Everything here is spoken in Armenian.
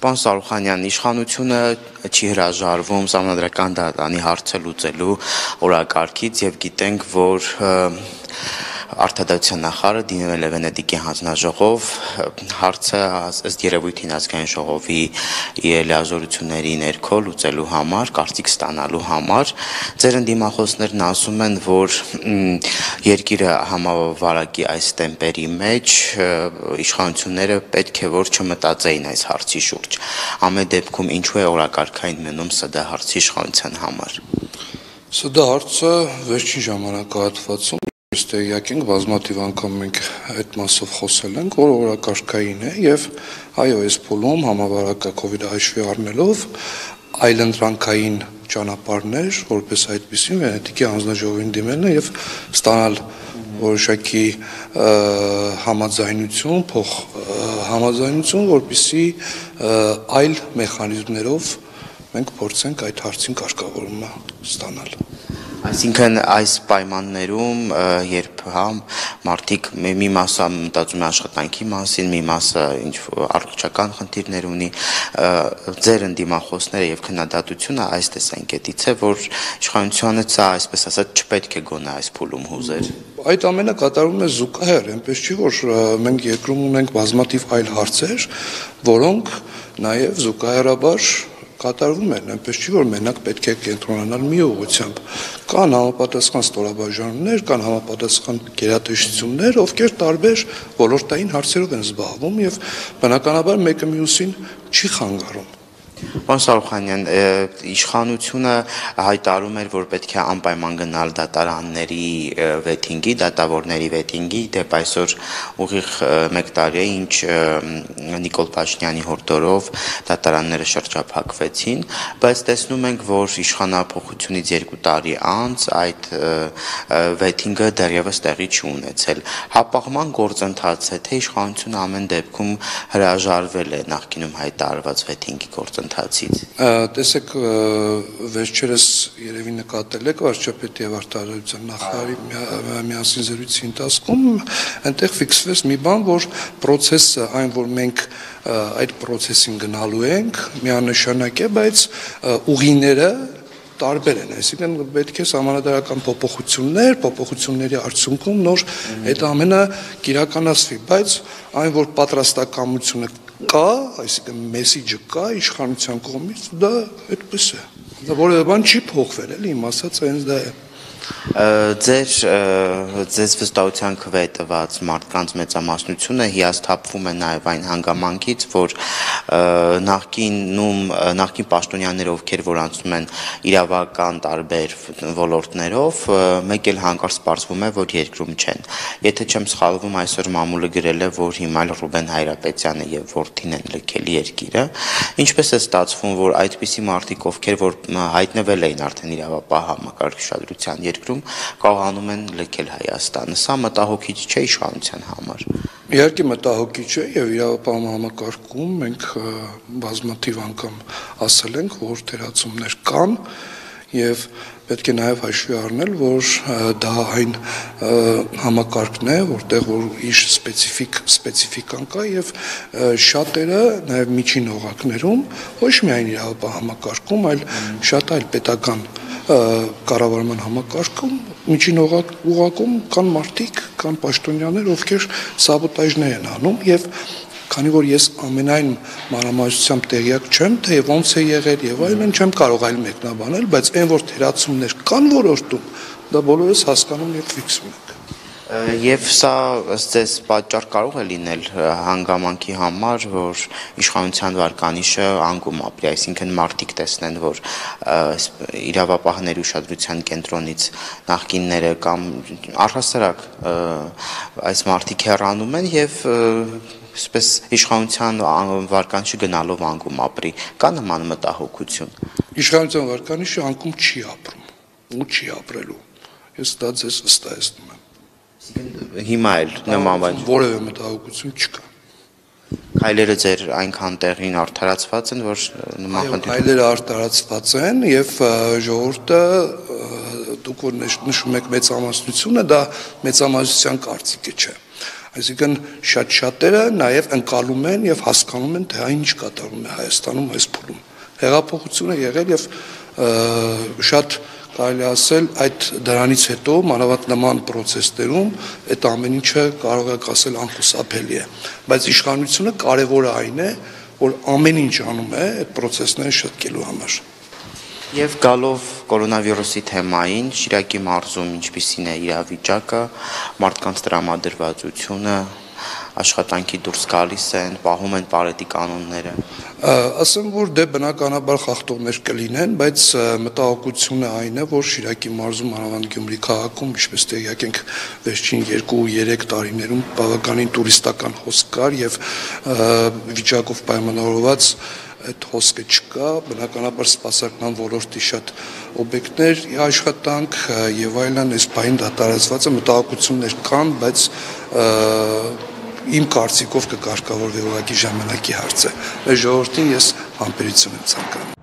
Պարոն Սարուխանյան, իշխանությունը չի հրաժարվում համանդրական դատանի հարցը լուծելու օրակարգից եւ գիտենք, որ Արտադատության նախարարը դիմել է Վենետիկի հանձնաժողով հարցը ըստ երևույթին ազգային ժողովի լիազորությունների ներքո լուծելու համար, կարծիք ստանալու համար։ Ձեր ընդդիմախոսներն ասում են, որ երկիրը համավարակի այս տեմպերի մեջ իշխանությունները պետք է որ չմտածեին այս հարցի շուրջ։ Ամեն դեպքում ինչու է օրակարգային մնում ՍԴ հարցի իշխանության համար։ ՍԴ հարցը վերջին ժամանակահատվածում տեղյակ ենք, բազմաթիվ անգամ մենք այդ մասով խոսել ենք, որ օրակարգային է եւ այո, այս փուլում համավարակը COVID հաշվի առնելով այլընտրանքային ճանապարհներ, որպես այդպեսին Վենետիկի հանձնաժողովին դիմելն է եւ ստանալ որոշակի համաձայնություն, փոխ համաձայնություն, որպիսի այլ մեխանիզմներով մենք փորձենք այդ հարցին կարգավորումը ստանալ։ Այսինքն այս պայմաններում, երբ հա մարդիկ մի մասը մտածում է աշխատանքի մասին, մի մասը ինչ առողջական խնդիրներ ունի, ձեր ընդդիմախոսները եւ քննադատությունը այս տեսանկյունից է, որ իշխանությունը ցա այսպես ասած չպետք է գոնե այս փուլում հուզեր։ Այդ ամենը կատարվում է զուգահեռ, այնպես չի որ մենք երկրում ունենք բազմաթիվ այլ հարցեր, որոնք նաև զուգահեռաբար կատարվում են, այնպես չի որ մենակ պետք է կենտրոնանալ մի ուղությամբ։ Կան համապատասխան ստորաբաժանումներ, կան համապատասխան գերատեսչություններ, ովքեր տարբեր ոլորտային հարցերով են զբաղվում եւ բնականաբար մեկը մյուսին չի խանգարում։ Պարոն Սարուխանյան, իշխանությունը հայտարարում էր, որ պետք է անպայման գնալ դատարանների վեթինգի, դատավորների վեթինգի, դեպ այսօր ուղիղ 1 տարի է, ինչ Նիկոլ Փաշինյանի հորդորով դատարանները շրջափակվեցին, բայց տեսնում ենք, որ իշխանապողությունից 2 տարի անց այդ վեթինգը դեռևս տեղի չի ունեցել։ Հապաղման գործընթաց է, թե իշխանությունը ամեն դեպքում հրաժարվել է նախկինում հայտարարված վեթինգի գործընթացից ընթացից։ Տեսեք, վերջերս երևի նկատել եք վարչապետի եւ արտադրության նախարարի միասին զրույցի ընթացքում այնտեղ ֆիքսվեց մի բան, որ process-ը, այն որ մենք այդ process-ին գնալու ենք, միանշանակ է, բայց ուղիները տարբեր են, այսինքն պետք է համանadarakan փոփոխություններ, փոփոխությունների արդյունքում նոր այդ ամենը կիրականացվի, բայց այն որ պատրաստակամությունը կա, այսինքն մեսիջը կա իշխանության կողմից, դա այդպես է։ Դա որևէ բան չի փոխվել, էլի իմ ասած այնց դա է ձեր ձեզ վստահության քվե տված մարդկանց մեծամասնությունը հիասթափվում է նաև այն հանգամանքից, որ նախկինում նախկին պաշտոնյաները ովքեր որ անցնում են իրավական տարբեր ոլորտներով, մեկ էլ հանկարծ սպառվում է, որ երկրում չեն։ Եթե չեմ սխալվում, այսօր մամուլը գրել է, որ հիմա Ռուբեն Հայրապետյանը եւ Որթին են լքել երկիրը։ Ինչպես է ստացվում, որ այդպիսի մարդիկ, ովքեր որ հայտնվել էին արդեն իրավապահ համակարգչության երկրում ոլորտում կարողանում են լքել Հայաստանը։ Սա մտահոգիչ չէ իշխանության համար։ Իհարկե մտահոգիչ է եւ իրավապահ համակարգում մենք բազմաթիվ անգամ ասել ենք, որ դերացումներ կան եւ պետք է նաեւ հաշվի առնել, որ դա այն համակարգն է, որտեղ որ իշ սպეციფիկ սպეციფիկան կա եւ շատերը նաեւ միջին օղակներում ոչ միայն իրավապահ համակարգում, այլ շատ այլ պետական կառավարման համակարգում միջին ուղակում կան մարդիկ, կան պաշտոնյաներ, ովքեր սաբոտաժներ են անում եւ քանի որ ես ամենայն մանրամասնությամբ տեղյակ չեմ, թե ոնց է եղել եւ այլն չեմ կարող այլ մեկնաբանել, բայց այն որ թերացումներ կան ոլորտում, դա բոլորս հասկանում եւ ֆիքսում ենք Եվ սա ըստ ձեզ պատճառ կարող է լինել հանգամանքի համար, որ իշխանության վարկանիշը անկում ապրի, այսինքն մարդիկ տեսնեն, որ իրավապահների ուշադրության կենտրոնից նախկինները կամ առհասարակ այս մարդիկ հեռանում են եւ այսպես իշխանության վարկանիշը գնալով անկում ապրի։ Կա նման մտահոգություն։ Իշխանության վարկանիշը անկում չի ապրում ու չի ապրելու։ Ես դա ձեզ վստահեցնում եմ հիմա էլ նման բան որևէ մտահոգություն չկա Քայլերը ձեր այնքան տեղին արդարացված են, որ նման խնդիր Քայլերը արդարացված են եւ ժողովուրդը դուք որ նշում եք մեծամասնությունը, դա մեծամասնության կարծիքը չէ։ Այսինքն շատ շատերը նաև ընկալում են եւ հասկանում են, թե այն ինչ կատարում է Հայաստանում այս փուլում։ Հեղափոխությունը եղել եւ շատ կարելի ասել այդ դրանից հետո մանավանդ նման process-ներում այդ ամեն ինչը կարող եք ասել անխուսափելի է բայց իշխանությունը կարևորը այն է որ ամեն ինչ անում է այդ process-ները շտկելու համար Եվ գալով կորոնավիրուսի թեմային, Շիրակի մարզում ինչպիսին է իրավիճակը, մարդկանց տրամադրվածությունը, աշխատանքի դուրս գալիս են, պահում են բարետի կանոնները։ Ասեմ, որ դե բնականաբար խախտողներ կլինեն, բայց մտահոգությունը այն է, որ Շիրակի մարզում Արավանդ Գյումրի քաղաքում, ինչպես տեղյակ ենք, վերջին 2-3 տարիներում բավականին տուրիստական հոսք կար եւ վիճակով պայմանավորված այդ հոսքը չկա, բնականաբար սպասարկման ոլորտի շատ օբյեկտներ, աշխատանք եւ այլն այս բային դատարացված է մտահոգություններ կան, բայց իմ կարծիքով կկարգավորվի ուղղակի ժամանակի հարց է։ Մեր ժողովրդին ես համբերություն եմ ցանկանում։